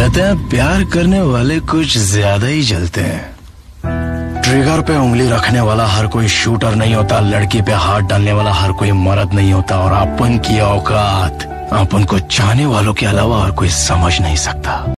कहते हैं, प्यार करने वाले कुछ ज़्यादा ही जलते हैं। ट्रिगर पे उंगली रखने वाला हर कोई शूटर नहीं होता, लड़की पे हाथ डालने वाला हर कोई मर्द नहीं होता, और अपन की औकात अपन को चाहने वालों के अलावा और कोई समझ नहीं सकता।